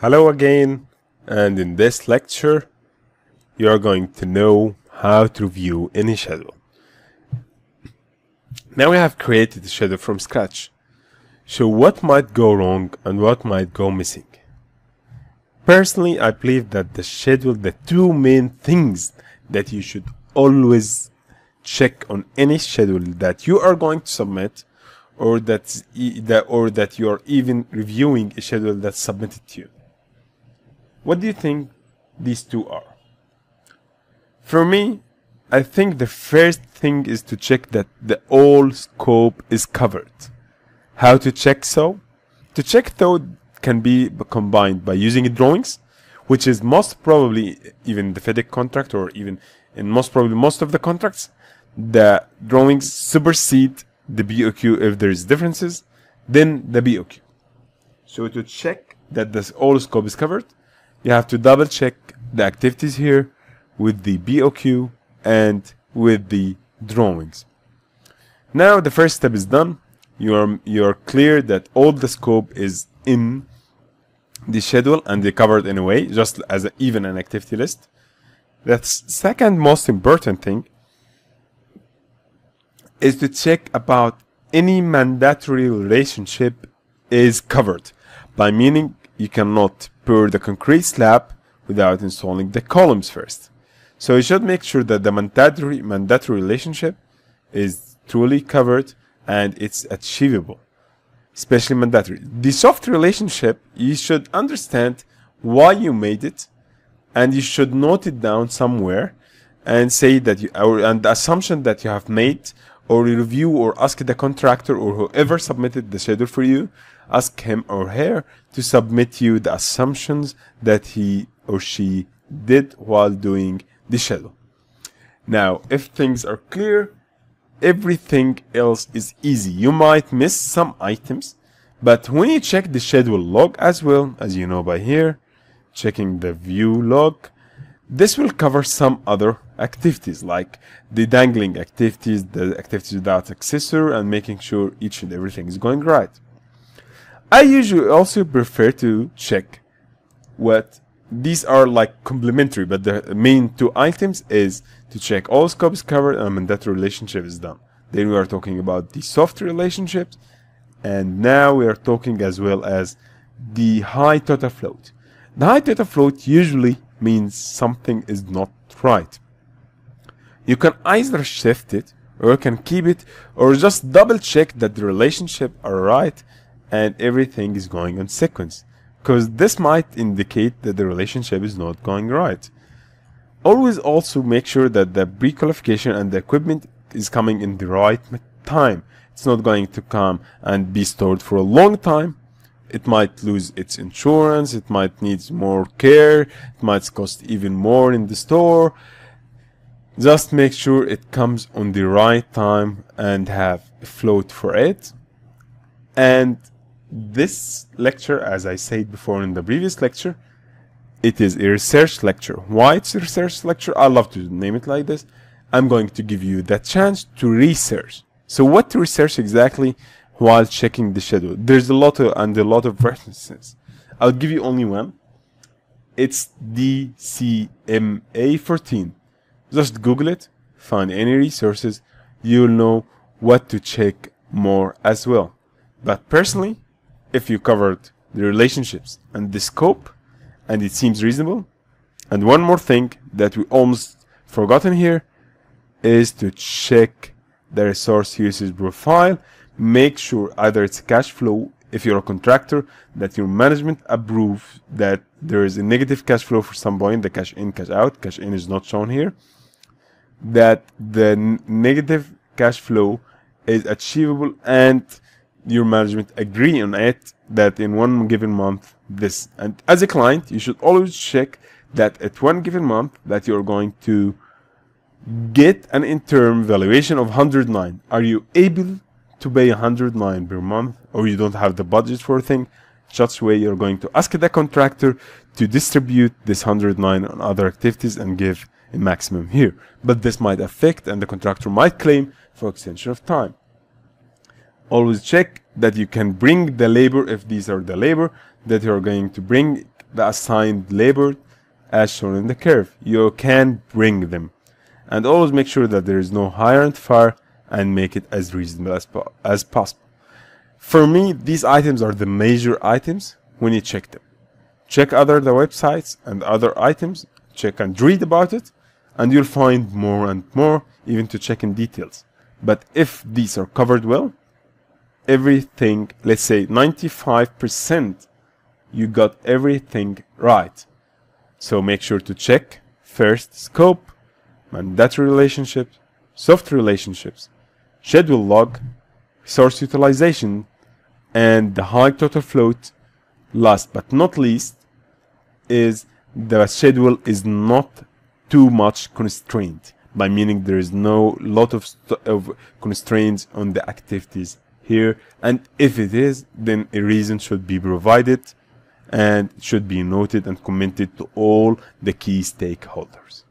Hello again, and in this lecture, you are going to know how to review any schedule. Now we have created the schedule from scratch. So what might go wrong and what might go missing? Personally, I believe that the schedule, the two main things that you should always check on any schedule that you are going to submit or that, that or that you are even reviewing a schedule that's submitted to you. What do you think these two are? For me, I think the first thing is to check that the whole scope is covered. How to check so? To check though can be combined by using drawings, which is most probably even the FIDIC contract or even in most probably most of the contracts, the drawings supersede the BOQ if there is differences, then the BOQ. So to check that this all scope is covered, you have to double check the activities here with the BOQ and with the drawings. Now the first step is done. You are you are clear that all the scope is in the schedule and they covered in a way, just as a, even an activity list. The second most important thing is to check about any mandatory relationship is covered by meaning you cannot pour the concrete slab without installing the columns first. So you should make sure that the mandatory, mandatory relationship is truly covered and it's achievable, especially mandatory. The soft relationship, you should understand why you made it and you should note it down somewhere and say that you, or, and the assumption that you have made or review or ask the contractor or whoever submitted the schedule for you, ask him or her to submit you the assumptions that he or she did while doing the schedule. Now, if things are clear, everything else is easy. You might miss some items, but when you check the schedule log as well, as you know by here, checking the view log, this will cover some other activities like the dangling activities, the activities without successor, and making sure each and everything is going right. I usually also prefer to check what these are like complementary, but the main two items is to check all scopes covered and mandatory relationship is done. Then we are talking about the soft relationships, and now we are talking as well as the high total float. The high total float usually means something is not right. You can either shift it or you can keep it or just double check that the relationship are right and everything is going on sequence because this might indicate that the relationship is not going right. Always also make sure that the pre-qualification and the equipment is coming in the right time. It's not going to come and be stored for a long time it might lose its insurance, it might need more care, it might cost even more in the store. Just make sure it comes on the right time and have a float for it. And this lecture, as I said before in the previous lecture, it is a research lecture. Why it's a research lecture? I love to name it like this. I'm going to give you the chance to research. So what to research exactly? while checking the schedule. There's a lot of, and a lot of references. I'll give you only one. It's DCMA14. Just Google it, find any resources, you'll know what to check more as well. But personally, if you covered the relationships and the scope, and it seems reasonable, and one more thing that we almost forgotten here is to check the resource usage profile. Make sure either it's cash flow if you're a contractor that your management approve that there is a negative cash flow for some point the cash in cash out. Cash in is not shown here that the negative cash flow is achievable and your management agree on it that in one given month this and as a client you should always check that at one given month that you're going to get an interim valuation of 109 are you able to pay 109 per month or you don't have the budget for a thing, such way you're going to ask the contractor to distribute this 109 on other activities and give a maximum here. But this might affect and the contractor might claim for extension of time. Always check that you can bring the labor if these are the labor that you're going to bring the assigned labor as shown in the curve. You can bring them. And always make sure that there is no hire and fire and make it as reasonable as, po as possible. For me, these items are the major items when you check them. Check other the websites and other items, check and read about it, and you'll find more and more, even to check in details. But if these are covered well, everything, let's say 95%, you got everything right. So make sure to check first scope, mandatory relationships, soft relationships, schedule log, resource utilization, and the high total float. Last but not least, is the schedule is not too much constraint by meaning there is no lot of, of constraints on the activities here. And if it is then a reason should be provided and should be noted and commented to all the key stakeholders